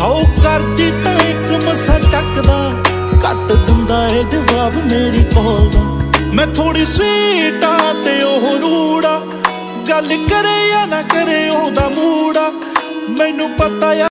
ਸੌ ਕਰਦੀ ਤਾਂ ਇੱਕ ਮਸਾ ਚੱਕਦਾ। ਕੱਟ ਦਿੰਦਾ ਏ ਜਵਾਬ ਮੇਰੀ ਕੋਲ ਦਾ। ਮੈਂ ਥੋੜੀ ਸਵੀਟਾ ਤੇ ਉਹ ਰੂੜਾ। ਗੱਲ ਕਰੇ ਜਾਂ ਨਾ ਕਰੇ ਉਹਦਾ ਮੂੜਾ। ਮੈਨੂੰ ਪਤਾ ਆ